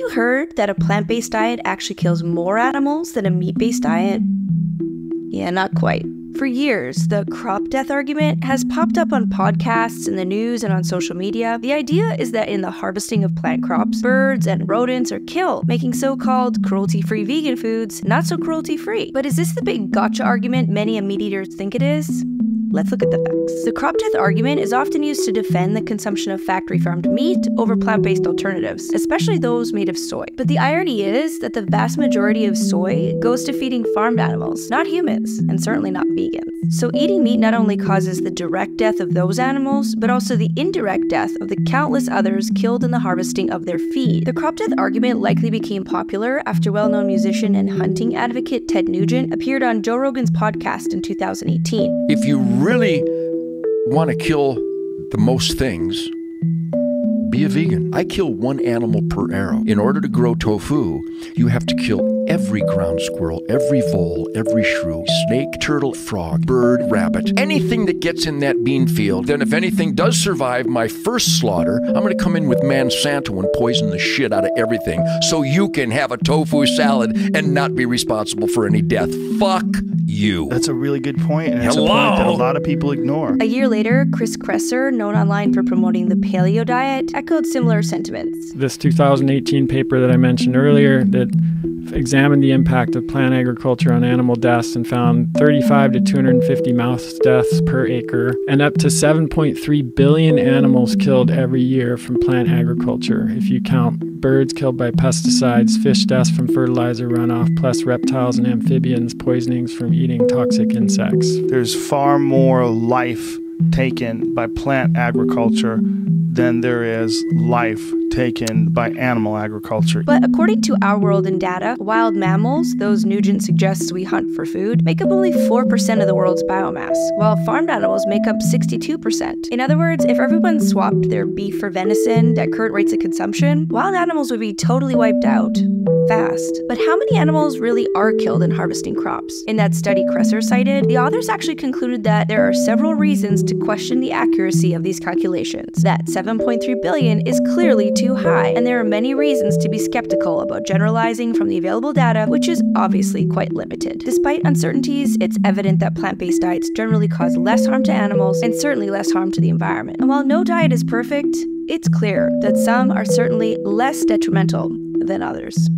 you heard that a plant based diet actually kills more animals than a meat based diet? Yeah, not quite. For years, the crop death argument has popped up on podcasts, in the news, and on social media. The idea is that in the harvesting of plant crops, birds and rodents are killed, making so called cruelty free vegan foods not so cruelty free. But is this the big gotcha argument many meat eaters think it is? Let's look at the facts. The crop death argument is often used to defend the consumption of factory farmed meat over plant based alternatives, especially those made of soy. But the irony is that the vast majority of soy goes to feeding farmed animals, not humans, and certainly not vegans. So eating meat not only causes the direct death of those animals, but also the indirect death of the countless others killed in the harvesting of their feed. The crop death argument likely became popular after well known musician and hunting advocate Ted Nugent appeared on Joe Rogan's podcast in 2018. If you really want to kill the most things, be a vegan. I kill one animal per arrow. In order to grow tofu, you have to kill every ground squirrel, every vole, every shrew, snake, turtle, frog, bird, rabbit, anything that gets in that bean field. Then, if anything does survive my first slaughter, I'm going to come in with Monsanto and poison the shit out of everything so you can have a tofu salad and not be responsible for any death. Fuck you. That's a really good point, and it's Hello? a point that a lot of people ignore. A year later, Chris Kresser, known online for promoting the paleo diet, echoed similar sentiments. This 2018 paper that I mentioned earlier that examined the impact of plant agriculture on animal deaths and found 35 to 250 mouse deaths per acre and up to 7.3 billion animals killed every year from plant agriculture if you count birds killed by pesticides, fish deaths from fertilizer runoff, plus reptiles and amphibians poisonings from eating toxic insects. There's far more life taken by plant agriculture than there is life taken by animal agriculture. But according to Our World in Data, wild mammals, those Nugent suggests we hunt for food, make up only 4% of the world's biomass, while farmed animals make up 62%. In other words, if everyone swapped their beef for venison at current rates of consumption, wild animals would be totally wiped out. Fast. But how many animals really are killed in harvesting crops? In that study Kresser cited, the authors actually concluded that there are several reasons to question the accuracy of these calculations. That 7.3 billion is clearly too high, and there are many reasons to be skeptical about generalizing from the available data, which is obviously quite limited. Despite uncertainties, it's evident that plant based diets generally cause less harm to animals and certainly less harm to the environment. And while no diet is perfect, it's clear that some are certainly less detrimental than others.